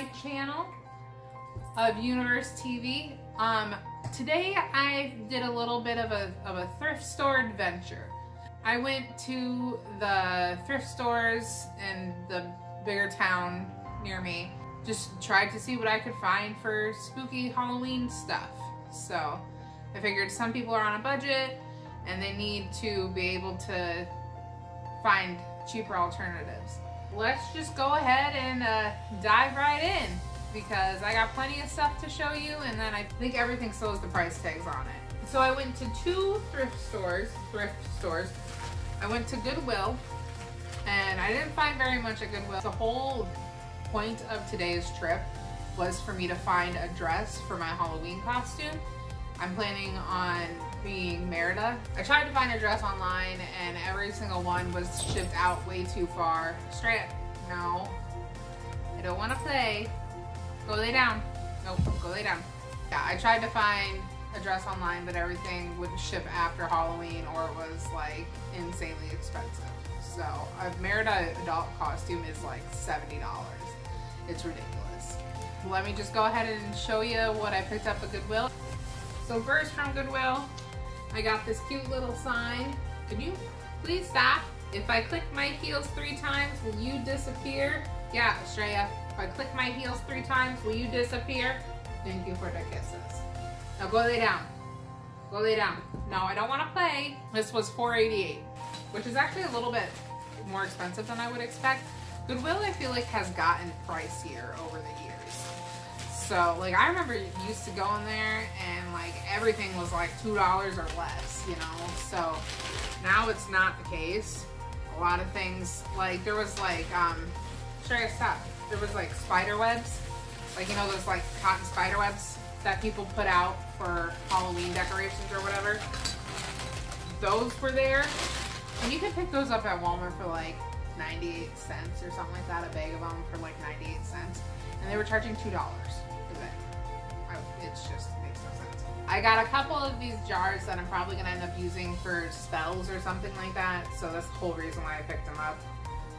my channel of Yunaverse TV. Um, today I did a little bit of a, of a thrift store adventure. I went to the thrift stores in the bigger town near me. Just tried to see what I could find for spooky Halloween stuff. So I figured some people are on a budget and they need to be able to find cheaper alternatives. Let's just go ahead and uh, dive right in because I got plenty of stuff to show you and then I think everything has the price tags on it. So I went to two thrift stores, thrift stores. I went to Goodwill and I didn't find very much at Goodwill. The whole point of today's trip was for me to find a dress for my Halloween costume. I'm planning on being Merida. I tried to find a dress online and every single one was shipped out way too far. Straight, no. I don't want to play. Go lay down. Nope, go lay down. Yeah, I tried to find a dress online, but everything would ship after Halloween or it was like insanely expensive. So a Merida adult costume is like $70. It's ridiculous. Let me just go ahead and show you what I picked up at Goodwill. So first from Goodwill, I got this cute little sign. Can you please stop? If I click my heels three times, will you disappear? Yeah, Estrella. If I click my heels three times, will you disappear? Thank you for the kisses. Now go lay down. Go lay down. No, I don't want to play. This was $4.88, which is actually a little bit more expensive than I would expect. Goodwill, I feel like, has gotten pricier over the years. So, like, I remember used to go in there and, like, everything was like $2 or less, you know? So, now it's not the case. A lot of things, like, there was, like, um, stop? There was, like, spider webs. Like, you know, those, like, cotton spider webs that people put out for Halloween decorations or whatever. Those were there. And you can pick those up at Walmart for, like, 98 cents or something like that. A bag of them for, like, 98 cents. And they were charging $2 it's just makes no sense. I got a couple of these jars that I'm probably gonna end up using for spells or something like that. So that's the whole reason why I picked them up.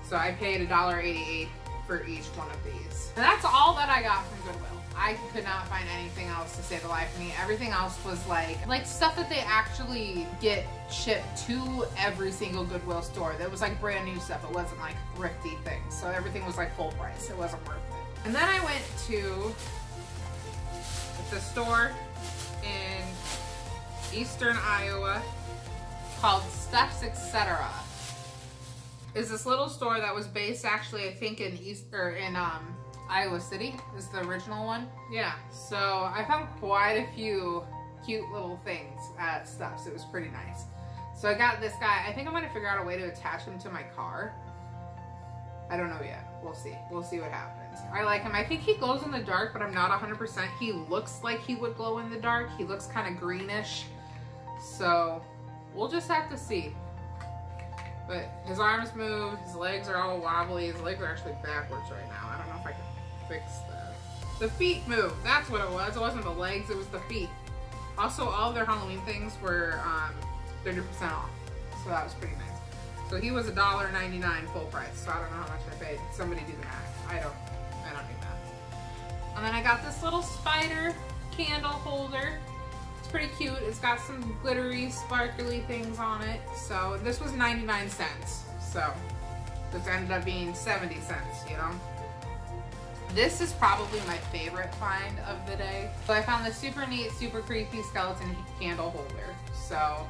So I paid $1.88 for each one of these. And that's all that I got from Goodwill. I could not find anything else to save the life of me. Everything else was like, like stuff that they actually get shipped to every single Goodwill store. That was like brand new stuff. It wasn't like thrifty things. So everything was like full price. It wasn't worth it. And then I went to the store in eastern Iowa called Stuffs Etc. Is this little store that was based actually I think in East or in um, Iowa City is the original one. Yeah, so I found quite a few cute little things at Stuffs. It was pretty nice. So I got this guy. I think I'm gonna figure out a way to attach him to my car. I don't know yet. We'll see. We'll see what happens. I like him. I think he glows in the dark, but I'm not 100%. He looks like he would glow in the dark. He looks kind of greenish. So we'll just have to see. But his arms move. His legs are all wobbly. His legs are actually backwards right now. I don't know if I can fix that. The feet move. That's what it was. It wasn't the legs. It was the feet. Also, all their Halloween things were 30% um, off. So that was pretty nice. So he was $1.99 full price. So I don't know how much I paid. Somebody do the math. I don't, And then I got this little spider candle holder. It's pretty cute. It's got some glittery, sparkly things on it. So this was 99 cents. So this ended up being 70 cents, you know? This is probably my favorite find of the day. So I found this super neat, super creepy skeleton candle holder. So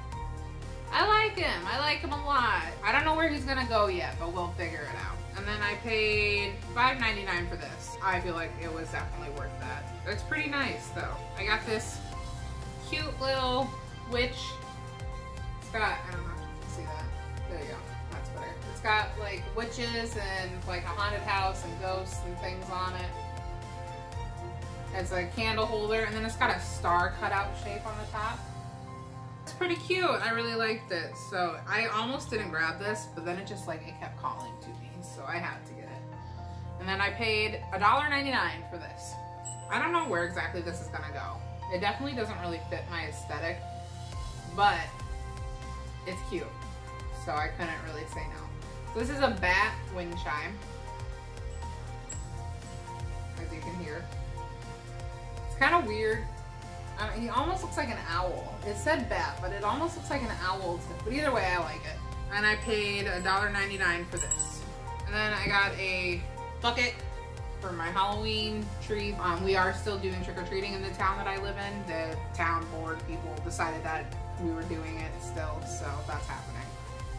I like him. I like him a lot. I don't know where he's gonna go yet, but we'll figure it out. And then I paid $5.99 for this. I feel like it was definitely worth that. It's pretty nice though. I got this cute little witch. It's got, I don't know if you can see that. There you go. That's better. It's got like witches and like a haunted house and ghosts and things on it. It's a candle holder and then it's got a star cutout shape on the top. It's pretty cute. I really liked it. So I almost didn't grab this, but then it just like, it kept calling to me. So I had to get it. And then I paid $1.99 for this. I don't know where exactly this is gonna go. It definitely doesn't really fit my aesthetic, but it's cute. So I couldn't really say no. So this is a bat wind chime. As you can hear. It's kind of weird. Uh, he almost looks like an owl. It said bat, but it almost looks like an owl. But either way, I like it. And I paid $1.99 for this. And then I got a bucket for my Halloween tree. Um, we are still doing trick-or-treating in the town that I live in. The town board people decided that we were doing it still, so that's happening.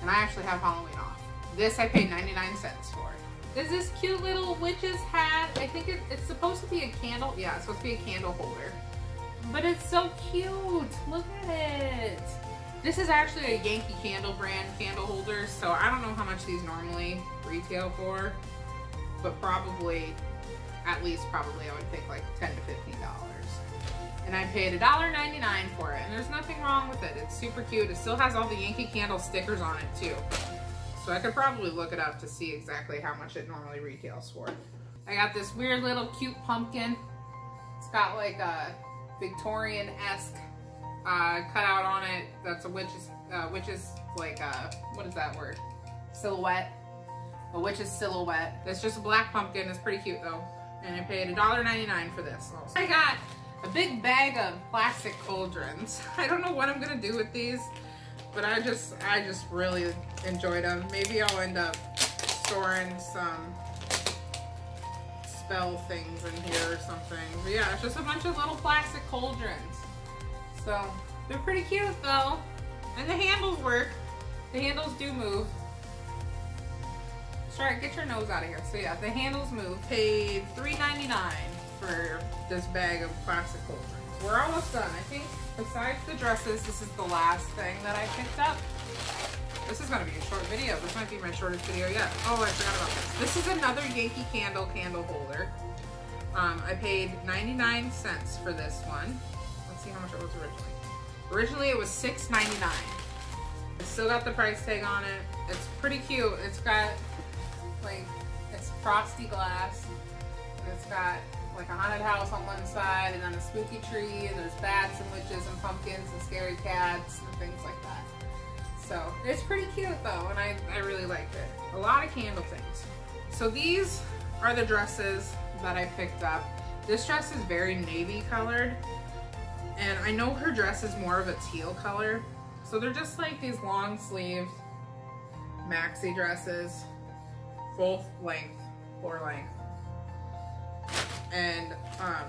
And I actually have Halloween off. This I paid 99 cents for. Is this cute little witch's hat? I think it, it's supposed to be a candle. Yeah, it's supposed to be a candle holder. But it's so cute. Look at it. This is actually a Yankee Candle brand candle holder, so I don't know how much these normally retail for, but probably, at least probably I would think like 10 to $15. And I paid $1.99 for it, and there's nothing wrong with it. It's super cute. It still has all the Yankee Candle stickers on it too. So I could probably look it up to see exactly how much it normally retails for. I got this weird little cute pumpkin. It's got like a Victorian-esque uh, cutout on it. That's a witch's, uh, witch's like, uh, what is that word? Silhouette. A witch's silhouette. It's just a black pumpkin. It's pretty cute though. And I paid $1.99 for this. Also. I got a big bag of plastic cauldrons. I don't know what I'm gonna do with these, but I just, I just really enjoyed them. Maybe I'll end up storing some spell things in here or something. But yeah, it's just a bunch of little plastic cauldrons. So they're pretty cute though. And the handles work. The handles do move. Sorry, get your nose out of here. So yeah, the handles move. Paid $3.99 for this bag of plastic cauldrons. We're almost done. I think besides the dresses, this is the last thing that I picked up. This is gonna be a short video. This might be my shortest video yet. Oh, I forgot about this. This is another Yankee Candle candle holder. Um, I paid 99 cents for this one. Let's see how much it was originally. Originally it was $6.99. It's still got the price tag on it. It's pretty cute. It's got like, it's frosty glass. It's got like a haunted house on one side and then a spooky tree and there's bats and witches and pumpkins and scary cats and things like that. So it's pretty cute though and I, I really liked it. A lot of candle things. So these are the dresses that I picked up. This dress is very navy colored and I know her dress is more of a teal color. So they're just like these long sleeved maxi dresses, full length, floor length and um,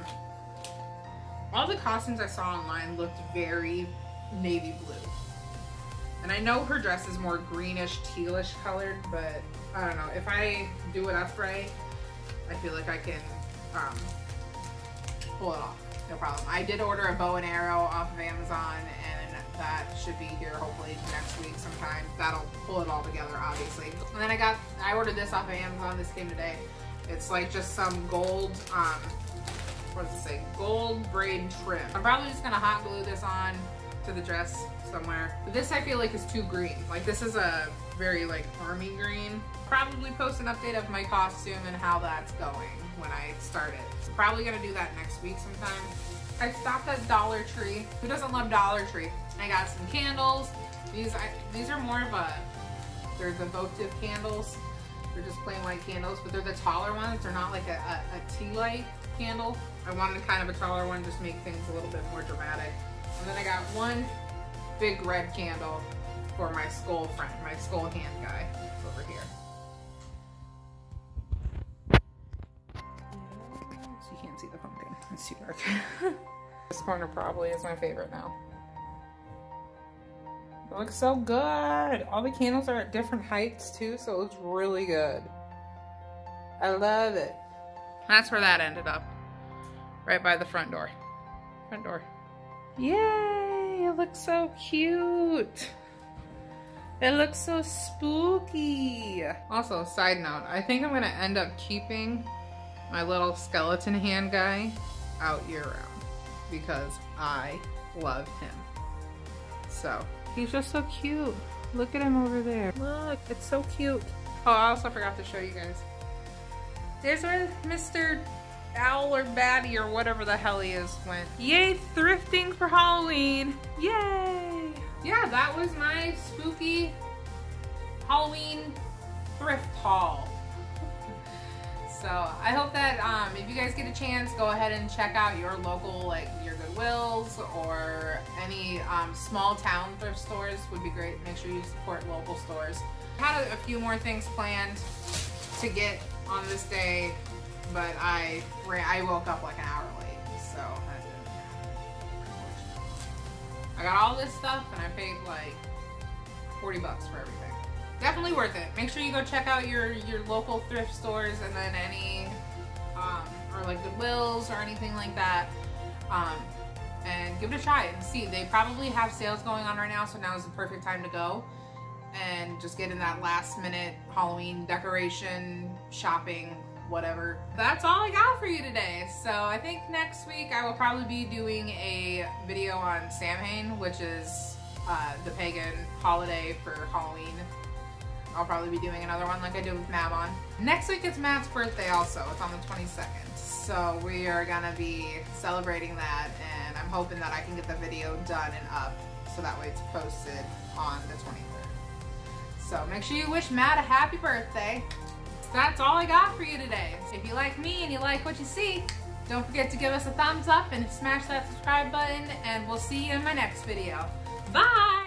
all the costumes I saw online looked very navy blue. And I know her dress is more greenish, tealish colored, but I don't know. If I do it up right, I feel like I can um, pull it off. No problem. I did order a bow and arrow off of Amazon and that should be here hopefully next week sometime. That'll pull it all together, obviously. And then I got, I ordered this off of Amazon. This came today. It's like just some gold, um, what does it say? Gold braid trim. I'm probably just gonna hot glue this on to the dress somewhere. This I feel like is too green. Like this is a very like army green. Probably post an update of my costume and how that's going when I start it. probably gonna do that next week sometime. I stopped at Dollar Tree. Who doesn't love Dollar Tree? I got some candles. These I, these are more of a, they're the votive candles. They're just plain white candles, but they're the taller ones. They're not like a, a, a tea light candle. I wanted kind of a taller one, just make things a little bit more dramatic. And then I got one big red candle for my skull friend, my skull hand guy over here. So you can't see the pumpkin. It's too dark. this corner probably is my favorite now. It looks so good. All the candles are at different heights too, so it looks really good. I love it. That's where that ended up. Right by the front door. Front door. Yay! It looks so cute. It looks so spooky. Also, side note, I think I'm gonna end up keeping my little skeleton hand guy out year round because I love him. So He's just so cute. Look at him over there. Look, it's so cute. Oh, I also forgot to show you guys. There's where Mr. Owl or Batty or whatever the hell he is went. Yay, thrifting for Halloween. Yay. Yeah, that was my spooky Halloween thrift haul. So I hope that um, if you guys get a chance, go ahead and check out your local, like your Goodwills or any um, small town thrift stores would be great. Make sure you support local stores. I had a, a few more things planned to get on this day, but I ran, I woke up like an hour late, so I got all this stuff and I paid like 40 bucks for everything definitely worth it. Make sure you go check out your, your local thrift stores and then any, um, or like Goodwills or anything like that. Um, and give it a try and see. They probably have sales going on right now, so now is the perfect time to go and just get in that last minute Halloween decoration, shopping, whatever. That's all I got for you today. So I think next week I will probably be doing a video on Samhain, which is uh, the pagan holiday for Halloween. I'll probably be doing another one like I did with Mabon. Next week it's Matt's birthday also. It's on the 22nd. So we are gonna be celebrating that and I'm hoping that I can get the video done and up so that way it's posted on the 23rd. So make sure you wish Matt a happy birthday. That's all I got for you today. If you like me and you like what you see, don't forget to give us a thumbs up and smash that subscribe button and we'll see you in my next video. Bye!